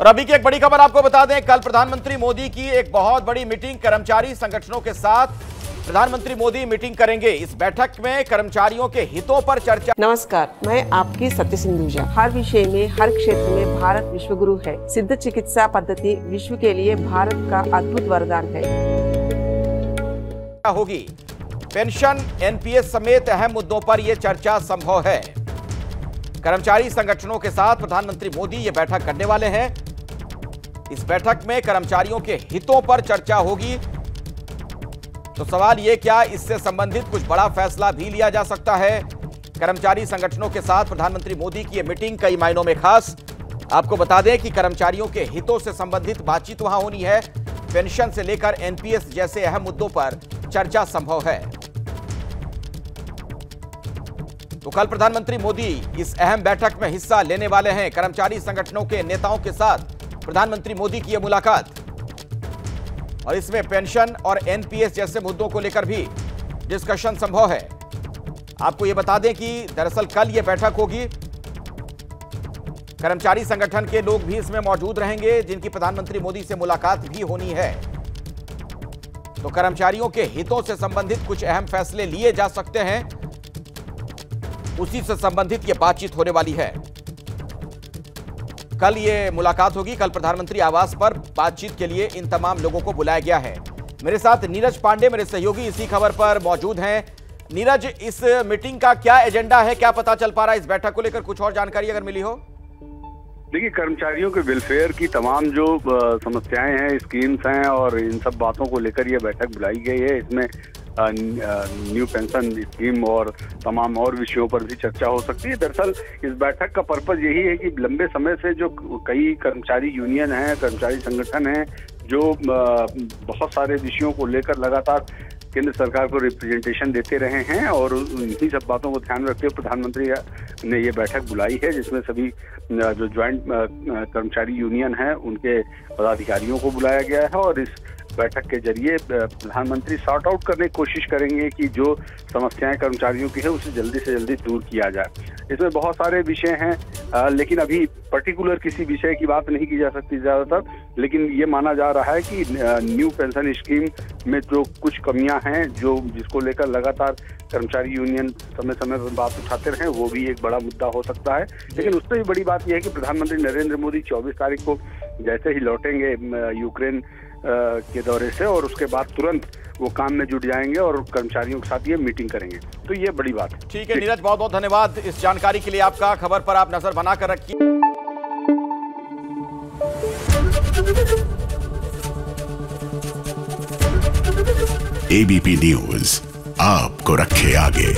और अभी की एक बड़ी खबर आपको बता दें कल प्रधानमंत्री मोदी की एक बहुत बड़ी मीटिंग कर्मचारी संगठनों के साथ। प्रधानमंत्री मोदी मीटिंग करेंगे। इस बैठक में कर्मचारियों के हितों पर चर्चा। नमस्कार मैं आपकी सत्य सिंधुजा हर विषय में हर क्षेत्र में भारत विश्व गुरु है। सिद्ध चिकित्सा पद्धति विश्व के लिए भारत का अद्भुत वरदान है। होगी? पेंशन एनपीएस समेत अहम मुद्दों पर यह चर्चा संभव है। कर्मचारी संगठनों के साथ प्रधानमंत्री मोदी ये बैठक करने वाले हैं। इस बैठक में कर्मचारियों के हितों पर चर्चा होगी। तो सवाल यह क्या इससे संबंधित कुछ बड़ा फैसला भी लिया जा सकता है? कर्मचारी संगठनों के साथ प्रधानमंत्री मोदी की यह मीटिंग कई मायनों में खास। आपको बता दें कि कर्मचारियों के हितों से संबंधित बातचीत वहाँ होनी है। पेंशन से लेकर एनपीएस जैसे अहम मुद्दों पर चर्चा संभव है। तो कल प्रधानमंत्री मोदी इस अहम बैठक में हिस्सा लेने वाले हैं। कर्मचारी संगठनों के नेताओं के साथ प्रधानमंत्री मोदी की यह मुलाकात। और इसमें पेंशन और एनपीएस जैसे मुद्दों को लेकर भी डिस्कशन संभव है। आपको यह बता दें कि दरअसल कल यह बैठक होगी। कर्मचारी संगठन के लोग भी इसमें मौजूद रहेंगे, जिनकी प्रधानमंत्री मोदी से मुलाकात भी होनी है। तो कर्मचारियों के हितों से संबंधित कुछ अहम फैसले लिए जा सकते हैं। उसी से संबंधित यह बातचीत होने वाली है। कल ये मुलाकात होगी। कल प्रधानमंत्री आवास पर बातचीत के लिए इन तमाम लोगों को बुलाया गया है। मेरे साथ नीरज पांडे, मेरे सहयोगी इसी खबर पर मौजूद हैं। नीरज, इस मीटिंग का क्या एजेंडा है? क्या पता चल पा रहा है? इस बैठक को लेकर कुछ और जानकारी अगर मिली हो। देखिए, कर्मचारियों के वेलफेयर की तमाम जो समस्याएँ हैं स्कीम्स हैं और इन सब बातों को लेकर यह बैठक बुलाई गई है। इसमें न्यू पेंशन स्कीम और तमाम और विषयों पर भी चर्चा हो सकती है। दरअसल, इस बैठक का पर्पज यही है कि लंबे समय से जो कई कर्मचारी यूनियन हैं, कर्मचारी संगठन हैं, जो बहुत सारे विषयों को लेकर लगातार केंद्र सरकार को रिप्रेजेंटेशन देते रहे हैं और इन्हीं सब बातों को ध्यान रखते हुए प्रधानमंत्री ने ये बैठक बुलाई है, जिसमें सभी जो ज्वाइंट कर्मचारी यूनियन हैं, उनके पदाधिकारियों को बुलाया गया है और इस बैठक के ज़रिए प्रधानमंत्री सॉर्ट आउट करने की कोशिश करेंगे कि जो समस्याएँ कर्मचारियों की है उसे जल्दी से जल्दी दूर किया जाए। इसमें बहुत सारे विषय हैं लेकिन अभी पर्टिकुलर किसी विषय की बात नहीं की जा सकती ज़्यादातर लेकिन ये माना जा रहा है कि न्यू पेंशन स्कीम में जो कुछ कमियाँ हैं जो जिसको लेकर लगातार कर्मचारी यूनियन समय समय पर बात उठाते रहे वो भी एक बड़ा मुद्दा हो सकता है। लेकिन उससे भी बड़ी बात यह है कि प्रधानमंत्री नरेंद्र मोदी 24 तारीख को जैसे ही लौटेंगे यूक्रेन के दौरे से और उसके बाद तुरंत वो काम में जुट जाएँगे और कर्मचारियों के साथ ये मीटिंग करेंगे। तो ये बड़ी बात है। ठीक है नीरज बहुत बहुत धन्यवाद इस जानकारी के लिए आपका। खबर पर आप नज़र बना कर रखिए। एबीपी न्यूज़ आपको रखे आगे।